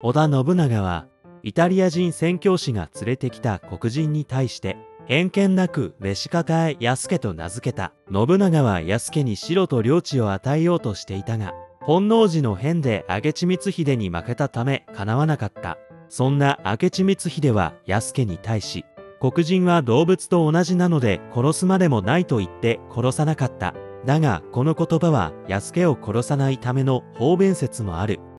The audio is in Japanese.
織田信長は、イタリア人宣教師が連れてきた黒人に対して、偏見なく召し抱え安家と名付けた。信長は安家に白と領地を与えようとしていたが、本能寺の変で明智光秀に負けたためかなわなかった。そんな明智光秀は安家に対し、黒人は動物と同じなので殺すまでもないと言って殺さなかった。だが、この言葉は安家を殺さないための方便説もある。